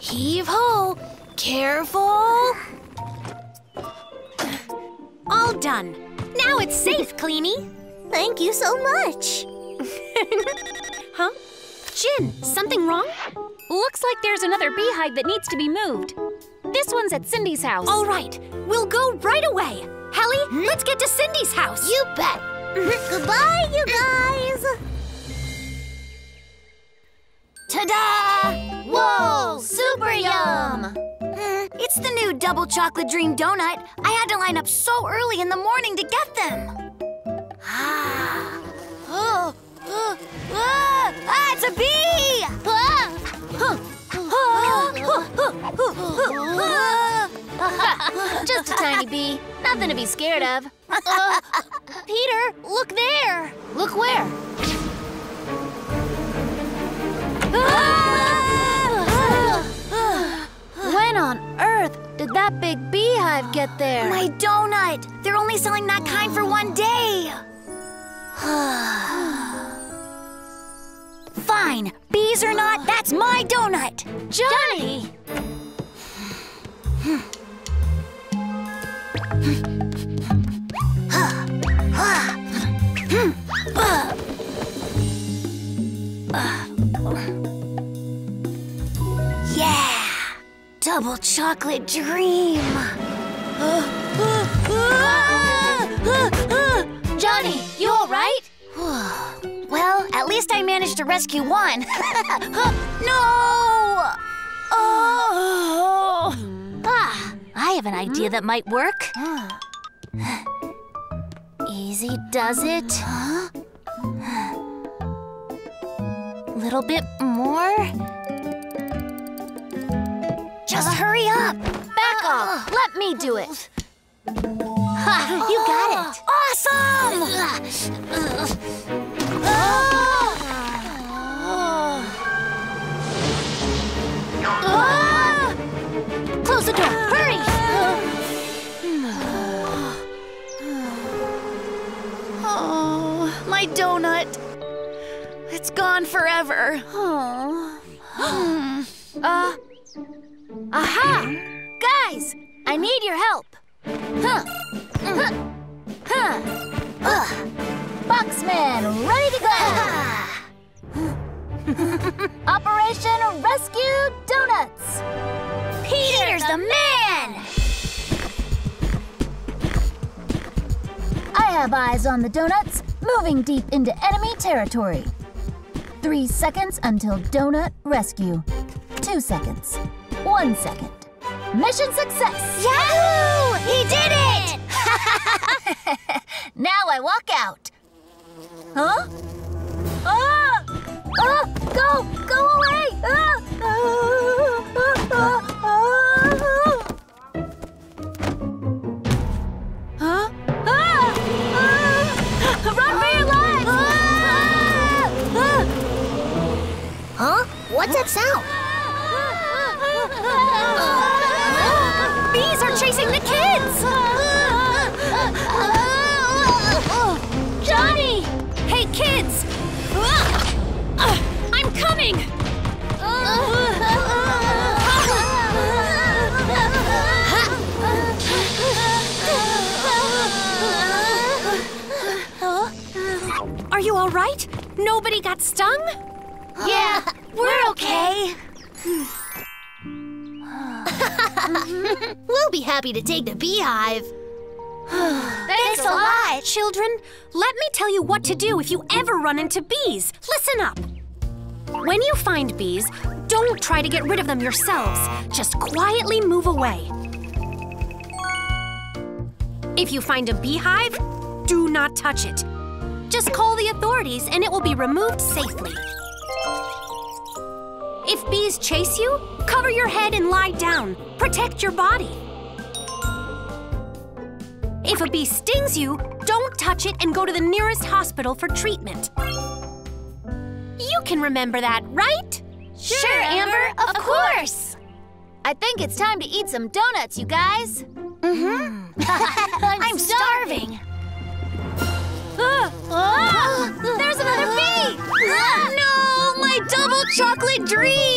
Heave ho! Careful! All done. Now it's safe, Cleany. Thank you so much. Huh? Jin, something wrong? Looks like there's another beehive that needs to be moved. This one's at Cindy's house. All right, we'll go right away. Helly, hmm? let's get to Cindy's house. You bet. Goodbye, you guys. Ta-da! Whoa, super yum! It's the new double chocolate dream donut. I had to line up so early in the morning to get them. Ah, oh, oh, ah, ah, it's a bee! Ah, huh, ah, ah, ah, Just a tiny bee. Nothing to be scared of. uh, Peter, look there. Look where? When get there? My donut! They're only selling that kind for one day! Fine, bees or not, that's my donut! Johnny! Yeah! Double chocolate dream! Johnny, you all right? well, at least I managed to rescue one. no! Oh! Ah, I have an idea that might work. Easy does it. Little bit more. Just hurry up! Back off. Let me do it. Ha, you got it. Awesome. Close the door. Hurry. Oh, my donut. It's gone forever. Oh. uh. Aha! Guys, I need your help. Huh. Huh. Huh. Boxman, ready to go. Operation Rescue Donuts. Peter's the man! I have eyes on the donuts, moving deep into enemy territory. Three seconds until donut rescue. Two seconds. One second. Mission success! Yahoo! He did it! now I walk out. Huh? Ah! Ah! Go! Go away! Ah! Ah! Ah! Ah! Huh? Ah! Ah! Run for your lives! Ah! Huh? What's that sound? I'm coming! Are you all right? Nobody got stung? Yeah, we're okay. we'll be happy to take the beehive. Thanks a lot! Children, let me tell you what to do if you ever run into bees. Listen up. When you find bees, don't try to get rid of them yourselves. Just quietly move away. If you find a beehive, do not touch it. Just call the authorities and it will be removed safely. If bees chase you, cover your head and lie down. Protect your body. If a bee stings you, don't touch it and go to the nearest hospital for treatment. You can remember that, right? Sure, sure Amber, Amber, of, of course. course. I think it's time to eat some donuts, you guys. Mm-hmm. I'm, I'm, starving. starving. Ah, ah, there's another bee! No, my double chocolate dream!